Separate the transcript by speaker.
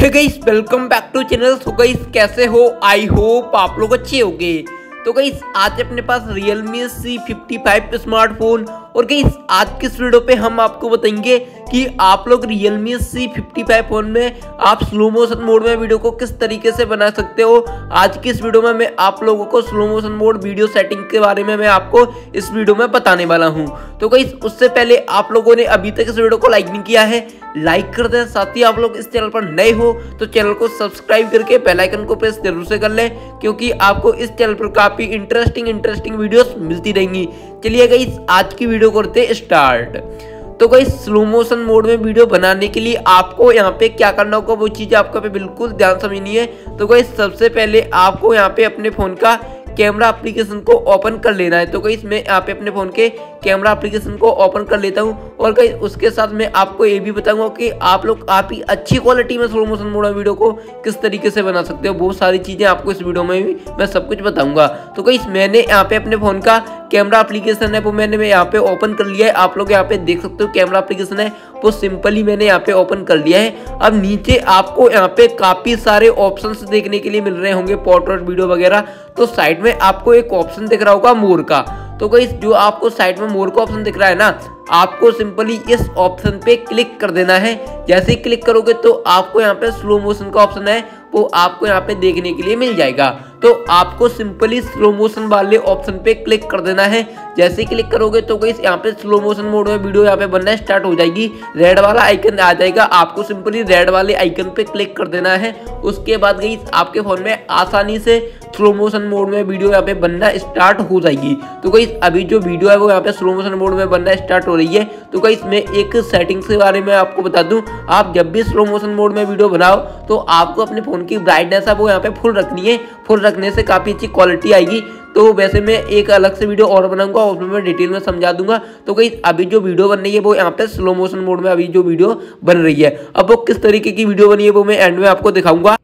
Speaker 1: Hey welcome back to channel so guys कैसे हो? I hope आप लोग अच्छे होंगे। तो गाइस आज अपने पास Realme C fifty five smartphone और गाइस आज की इस वीडियो पे हम आपको बताएँगे कि आप लोग Realme C55 फ़ोन में आप स्लो मोशन मोड में वीडियो को किस तरीके से बना सकते हो। आज की इस वीडियो में मैं आप लोगों को slow motion mode video setting के बारे में मैं आपको इस वीडियो में बताने वाला हूँ। तो गाइस उससे पहले आप लोगों ने अभी तक इस वीडियो को लाइक नहीं किया है लाइक कर दें। साथ ही आप लोग इस चैनल पर नए हो तो चैनल को सब्सक्राइब करके बेल आइकन को प्रेस ज़रूर से कर लें, क्योंकि आपको इस चैनल पर काफ़ी इंटरेस्टिंग इंटरेस्टिंग वीडियोस मिलती रहेंगी। चलिए गई आज की वीडियो करते स्टार्ट। तो गई स्लो मोशन मोड में वीडियो बनाने के लिए आपको यहाँ पे क्या करना होगा, वो चीज़ आपको पे बिल्कुल ध्यान समझनी है। तो गई सबसे पहले आपको यहाँ पे अपने फ़ोन का कैमरा एप्लीकेशन को ओपन कर लेना है। तो कहीं मैं यहाँ पे अपने फ़ोन के कैमरा एप्लीकेशन को ओपन कर लेता हूँ और कहीं उसके साथ मैं आपको ये भी बताऊँगा कि आप लोग काफ़ी अच्छी क्वालिटी में स्लो मोशन मोड वीडियो को किस तरीके से बना सकते हो। बहुत सारी चीज़ें आपको इस वीडियो में भी मैं सब कुछ बताऊँगा। तो कहीं मैंने यहाँ पे अपने फ़ोन का कैमरा एप्लीकेशन है, वो मैंने यहाँ पे ओपन कर लिया है। आप लोग यहाँ पे देख सकते हो कैमरा एप्लीकेशन है, वो सिंपली मैंने यहाँ पे ओपन कर लिया है। अब नीचे आपको यहाँ पे काफ़ी सारे ऑप्शंस देखने के लिए मिल रहे होंगे पोर्ट्रेट वीडियो वगैरह। तो साइड में आपको एक ऑप्शन दिख रहा होगा, मोर का। तो कहीं जो आपको साइड में मोर का ऑप्शन दिख रहा है ना, आपको सिंपली इस ऑप्शन पे क्लिक कर देना है। जैसे ही क्लिक करोगे तो आपको यहाँ पे स्लो मोशन का ऑप्शन है। वो आपको यहाँ पे देखने के लिए मिल जाएगा। तो आपको सिंपली स्लो मोशन वाले ऑप्शन पे क्लिक कर देना है। जैसे क्लिक करोगे तो गई यहाँ पे स्लो मोशन मोड में वीडियो यहाँ पे बनना स्टार्ट हो जाएगी। रेड वाला आइकन आ जाएगा। आपको सिंपली रेड वाले आइकन पे क्लिक कर देना है। उसके बाद गई आपके फ़ोन में आसानी से स्लो मोशन मोड में वीडियो यहाँ पे बनना स्टार्ट हो जाएगी। तो गई अभी जो वीडियो है वो यहाँ पे स्लो मोशन मोड में बनना स्टार्ट हो रही है। तो गई इसमें एक सेटिंग्स के बारे में आपको बता दूँ। आप जब भी स्लो मोशन मोड में वीडियो बनाओ तो आपको अपने फ़ोन की ब्राइटनेस है वो यहाँ पे फुल रखनी है। फुल रखने से काफ़ी अच्छी क्वालिटी आएगी। तो वैसे मैं एक अलग से वीडियो और बनाऊँगा उसमें मैं डिटेल में समझा दूँगा। तो कहीं अभी जो वीडियो बन रही है वो यहाँ पे स्लो मोशन मोड में अभी जो वीडियो बन रही है। अब वो किस तरीके की वीडियो बनी है वो मैं एंड में आपको दिखाऊँगा।